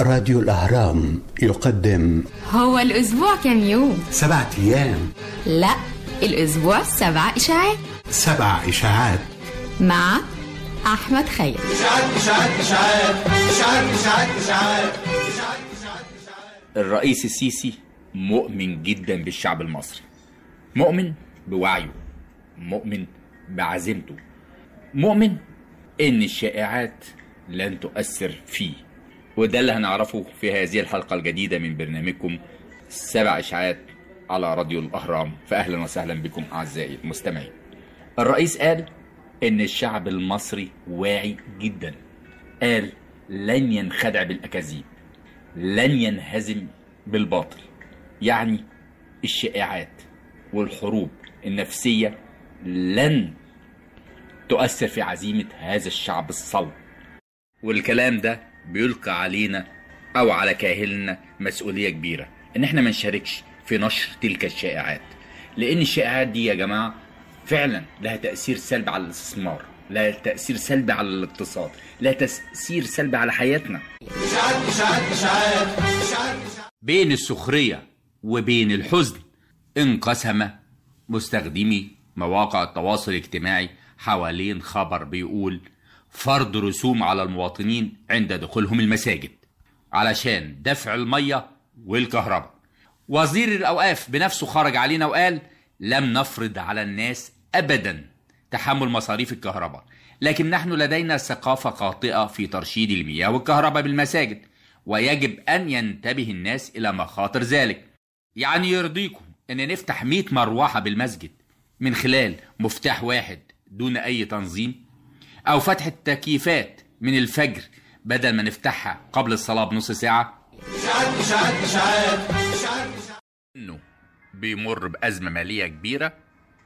راديو الأهرام يقدم هو الأسبوع كم يوم؟ سبعة أيام. لا الأسبوع سبع إشاعات. سبع إشاعات. مع أحمد خير. إشاعات إشاعات إشاعات. إشاعات إشاعات إشاعات. الرئيس السيسي مؤمن جدا بالشعب المصري. مؤمن بوعيه. مؤمن بعزيمته. مؤمن إن الشائعات لن تؤثر فيه. وده اللي هنعرفه في هذه الحلقة الجديدة من برنامجكم سبع إشاعات على راديو الأهرام. فأهلا وسهلا بكم أعزائي المستمعين. الرئيس قال إن الشعب المصري واعي جدا. قال لن ينخدع بالأكاذيب لن ينهزم بالباطل. يعني الشائعات والحروب النفسية لن تؤثر في عزيمة هذا الشعب الصلب. والكلام ده بيلقى علينا أو على كاهلنا مسؤولية كبيرة. إن إحنا ما نشاركش في نشر تلك الشائعات. لأن الشائعات دي يا جماعة فعلا لها تأثير سلبي على الاستثمار لها تأثير سلبي على الاقتصاد لها تأثير سلبي على حياتنا. بين السخرية وبين الحزن انقسم مستخدمي مواقع التواصل الاجتماعي حوالين خبر بيقول فرض رسوم على المواطنين عند دخولهم المساجد علشان دفع المية والكهرباء. وزير الأوقاف بنفسه خرج علينا وقال لم نفرض على الناس أبدا تحمل مصاريف الكهرباء لكن نحن لدينا ثقافة خاطئة في ترشيد المياه والكهرباء بالمساجد ويجب أن ينتبه الناس إلى مخاطر ذلك. يعني يرضيكم أن نفتح 100 مروحة بالمسجد من خلال مفتاح واحد دون أي تنظيم؟ أو فتح التكييفات من الفجر بدل ما نفتحها قبل الصلاة بنص ساعة. إنه بيمر بأزمة مالية كبيرة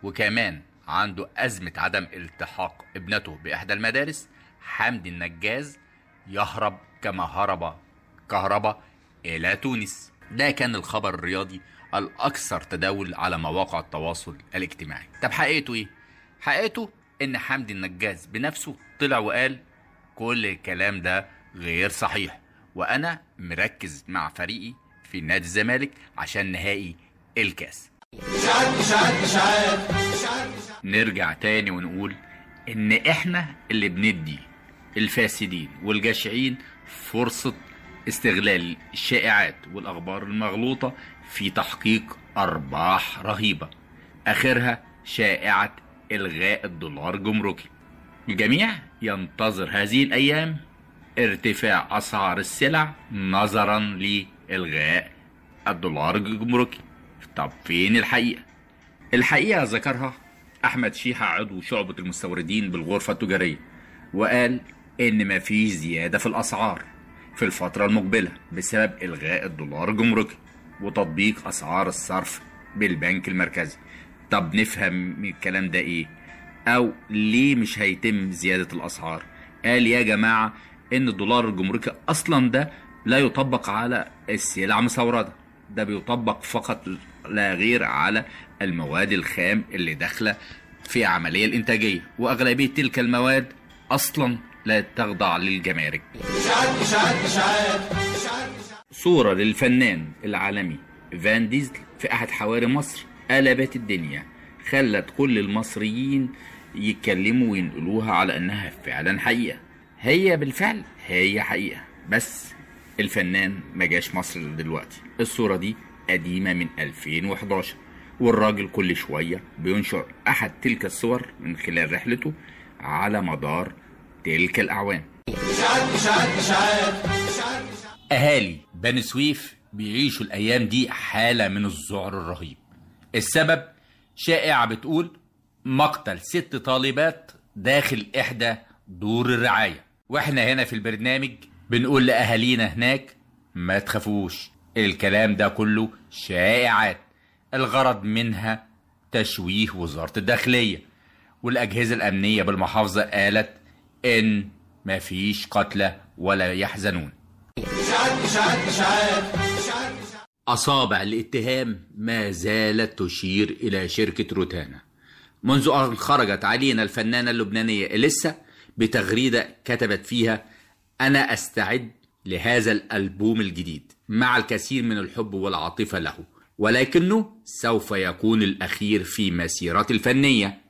وكمان عنده أزمة عدم التحاق ابنته بإحدى المدارس. حمدي النجاز يهرب كما هرب كهربا إلى تونس. ده كان الخبر الرياضي الأكثر تداول على مواقع التواصل الاجتماعي. طب حقيقته إيه؟ حقيقته إن حمدي النجاز بنفسه طلع وقال كل الكلام ده غير صحيح وأنا مركز مع فريقي في نادي الزمالك عشان نهائي الكاس. نرجع تاني ونقول إن إحنا اللي بندي الفاسدين والجشعين فرصة استغلال الشائعات والأخبار المغلوطة في تحقيق أرباح رهيبة آخرها شائعة إلغاء الدولار جمركي. الجميع ينتظر هذه الأيام ارتفاع أسعار السلع نظرا لإلغاء الدولار الجمركي طب فين الحقيقة؟ الحقيقة ذكرها أحمد شيحة عضو شعبة المستوردين بالغرفة التجارية وقال إن مفيش زيادة في الأسعار في الفترة المقبلة بسبب إلغاء الدولار الجمركي وتطبيق أسعار الصرف بالبنك المركزي. طب نفهم الكلام ده إيه؟ أو ليه مش هيتم زيادة الأسعار؟ قال يا جماعة إن الدولار الجمركي أصلا ده لا يطبق على السلع مستوردة ده بيطبق فقط لا غير على المواد الخام اللي داخلة في عملية الإنتاجية. وأغلبية تلك المواد أصلا لا تخضع للجمارك. صورة للفنان العالمي فان ديزل في أحد حواري مصر. قلبت الدنيا خلت كل المصريين يتكلموا وينقلوها على إنها فعلا حقيقة. هي بالفعل هي حقيقة بس الفنان ما جاش مصر دلوقتي. الصورة دي قديمة من 2011 والراجل كل شوية بينشر أحد تلك الصور من خلال رحلته على مدار تلك إشاعات أهالي بني سويف بيعيشوا الأيام دي حالة من الذعر الرهيب. السبب شائعة بتقول مقتل ست طالبات داخل إحدى دور الرعاية. وإحنا هنا في البرنامج بنقول لأهالينا هناك ما تخافوش الكلام ده كله شائعات. الغرض منها تشويه وزارة الداخلية. والأجهزة الأمنية بالمحافظة قالت إن مفيش قتلى ولا يحزنون. إشاعات إشاعات إشاعات. أصابع الاتهام ما زالت تشير إلى شركة روتانا. منذ أن خرجت علينا الفنانة اللبنانية إليسا بتغريدة كتبت فيها أنا أستعد لهذا الألبوم الجديد مع الكثير من الحب والعاطفة له ولكنه سوف يكون الأخير في مسيرتي الفنية.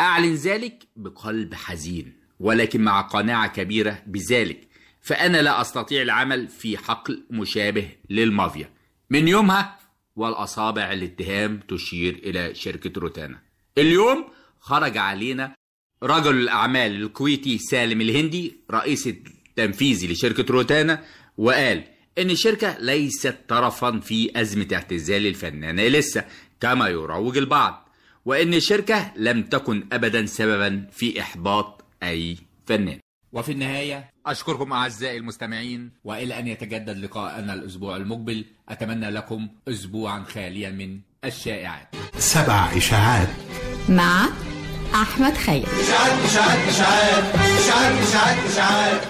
أعلن ذلك بقلب حزين ولكن مع قناعة كبيرة بذلك فأنا لا أستطيع العمل في حقل مشابه للمافيا. من يومها والأصابع الاتهام تشير إلى شركة روتانا. اليوم خرج علينا رجل الأعمال الكويتي سالم الهندي رئيس التنفيذي لشركة روتانا وقال إن الشركة ليست طرفا في أزمة اعتزال الفنانة لسه كما يروج البعض وإن الشركة لم تكن أبدا سببا في إحباط أي فنان. وفي النهاية أشكركم أعزائي المستمعين وإلى أن يتجدد لقاءنا الأسبوع المقبل أتمنى لكم أسبوعا خاليا من الشائعات. سبع إشاعات. مع أحمد خيري إشاعات إشاعات إشاعات إشاعات إشاعات إشاعات.